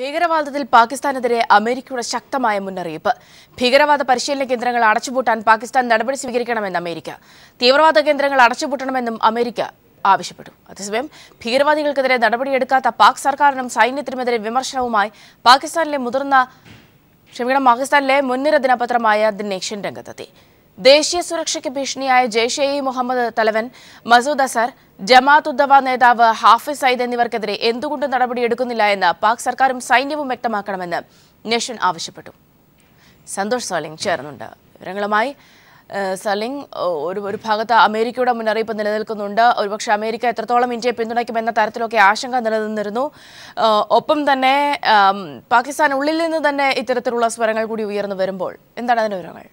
ഭീകരവാദത്തിൽ പാകിസ്ഥാനെതിരെ അമേരിക്കയുടെ ശക്തമായ മുന്നറിയിപ്പ്. ഭീകരവാദ പരിശീലന കേന്ദ്രങ്ങൾ അടച്ചുപൂട്ടാൻ പാകിസ്ഥാൻ നടപടി സ്വീകരിക്കണമെന്ന് അമേരിക്ക. തീവ്രവാദ കേന്ദ്രങ്ങൾ അടച്ചുപൂട്ടണമെന്നും അമേരിക്ക ആവശ്യപ്പെട്ടു. അതേസമയം ഭീകരവാദികൾക്കെതിരെ നടപടിയെടുക്കാത്ത പാക് സർക്കാരിനും സൈന്യത്തിനുമെതിരെ വിമർശനവുമായി പാകിസ്ഥാനിലെ മുതിർന്ന ക്ഷമിക്കണം പാകിസ്ഥാനിലെ മുൻനിര ദിനപത്രമായ ദി രംഗത്തെത്തി. ദേശീയ സുരക്ഷയ്ക്ക് ഭീഷണിയായ ജെയ്ഷെ ഇ മുഹമ്മദ് തലവൻ മസൂദ് അസർ ജമാഅത്ത് ഉദ്ദവ നേതാവ് ഹാഫിസ് സയ്യിദ് എന്നിവർക്കെതിരെ എന്തുകൊണ്ട് നടപടിയെടുക്കുന്നില്ല എന്ന് പാക് സർക്കാരും സൈന്യവും വ്യക്തമാക്കണമെന്ന് നേഷൻ ആവശ്യപ്പെട്ടു. സന്തോഷ് സോലിംഗ് ചേർന്നുണ്ട്. വിവരങ്ങളുമായി സലിംഗ് ഒരു ഒരു ഭാഗത്ത് അമേരിക്കയുടെ മുന്നറിയിപ്പ് നിലനിൽക്കുന്നുണ്ട്. ഒരുപക്ഷെ അമേരിക്ക എത്രത്തോളം ഇന്ത്യയെ പിന്തുണയ്ക്കുമെന്ന തരത്തിലൊക്കെ ആശങ്ക നിലനിന്നിരുന്നു. ഒപ്പം തന്നെ പാകിസ്ഥാൻ ഉള്ളിൽ നിന്ന് തന്നെ ഇത്തരത്തിലുള്ള സ്വരങ്ങൾ കൂടി ഉയർന്നു വരുമ്പോൾ എന്താണ് അതിന്റെ വിവരങ്ങൾ?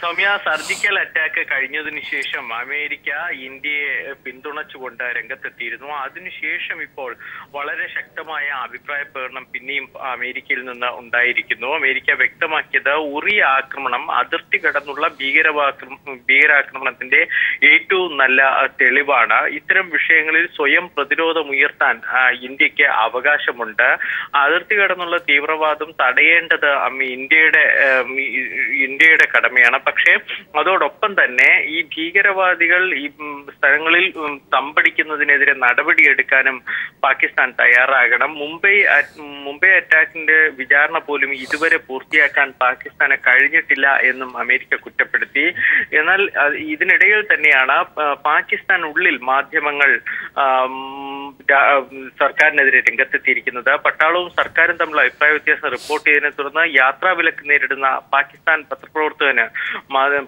സൗമ്യ സർജിക്കൽ അറ്റാക്ക് കഴിഞ്ഞതിന് ശേഷം അമേരിക്ക ഇന്ത്യയെ പിന്തുണച്ചുകൊണ്ട് രംഗത്തെത്തിയിരുന്നു. അതിനുശേഷം ഇപ്പോൾ വളരെ ശക്തമായ അഭിപ്രായ പ്രകടനം പിന്നെയും അമേരിക്കയിൽ നിന്ന് ഉണ്ടായിരിക്കുന്നു. അമേരിക്ക വ്യക്തമാക്കിയത് ഉറി ആക്രമണം അതിർത്തി കടന്നുള്ള ഭീകരവാക്രമ ഭീകരാക്രമണത്തിന്റെ ഏറ്റവും നല്ല തെളിവാണ്. ഇത്തരം വിഷയങ്ങളിൽ സ്വയം പ്രതിരോധം ഉയർത്താൻ ഇന്ത്യയ്ക്ക് അവകാശമുണ്ട്. അതിർത്തി കടന്നുള്ള തീവ്രവാദം തടയേണ്ടത് ഇന്ത്യയുടെ ഇന്ത്യയുടെ ഏം, ഈ- പക്ഷേ അതോടൊപ്പം തന്നെ ഈ ഭീകരവാദികൾ ഈ സ്ഥലങ്ങളിൽ തമ്പടിക്കുന്നതിനെതിരെ നടപടിയെടുക്കാനും പാകിസ്ഥാൻ തയ്യാറാകണം. മുംബൈ മുംബൈ അറ്റാക്കിന്റെ വിചാരണ പോലും ഇതുവരെ പൂർത്തിയാക്കാൻ പാകിസ്ഥാന് കഴിഞ്ഞിട്ടില്ല എന്നും അമേരിക്ക കുറ്റപ്പെടുത്തി. എന്നാൽ ഇതിനിടയിൽ തന്നെയാണ് പാകിസ്ഥാൻ ഉള്ളിൽ മാധ്യമങ്ങൾ സർക്കാരിനെതിരെ രംഗത്തെത്തിയിരിക്കുന്നത്. പട്ടാളവും സർക്കാരും തമ്മിൽ അഭിപ്രായ വ്യത്യാസം റിപ്പോർട്ട് ചെയ്തതിനെ തുടർന്ന് യാത്രാ വിലക്ക് നേരിടുന്ന പാകിസ്ഥാൻ പത്രപ്രവർത്തകന്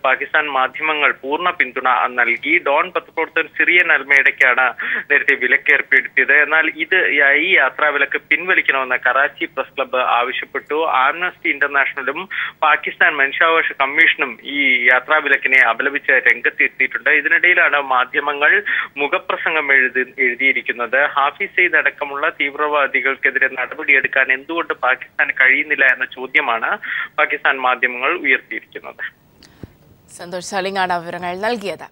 പാകിസ്ഥാൻ മാധ്യമങ്ങൾ പൂർണ പിന്തുണ നൽകി. ഡോൺ പത്രപ്രവർത്തകൻ സിറിയൻ അൽമേഡയ്ക്കാണ് നേരത്തെ വിലക്ക് ഏർപ്പെടുത്തിയത്. എന്നാൽ ഇത് ഈ യാത്രാ വിലക്ക് പിൻവലിക്കണമെന്ന് കറാച്ചി പ്രസ് ക്ലബ്ബ് ആവശ്യപ്പെട്ടു. ആംനസ്റ്റി ഇന്റർനാഷണലും പാകിസ്ഥാൻ മനുഷ്യാവകാശ കമ്മീഷനും ഈ യാത്രാ വിലക്കിനെ അപലപിച്ച് രംഗത്തെത്തിയിട്ടുണ്ട്. ഇതിനിടയിലാണ് മാധ്യമങ്ങൾ മുഖപ്രസംഗം എഴുതി എഴുതിയിരിക്കുന്നത്. ഹാഫിസ് സെയ്ദ് അടക്കമുള്ള തീവ്രവാദികൾക്കെതിരെ നടപടിയെടുക്കാൻ എന്തുകൊണ്ട് പാകിസ്ഥാന് കഴിയുന്നില്ല എന്ന ചോദ്യമാണ് പാകിസ്ഥാൻ മാധ്യമങ്ങൾ ഉയർത്തിയിരിക്കുന്നത്. സന്തോഷ് സലിംഗാണ് വിവരങ്ങൾ നൽകിയത്.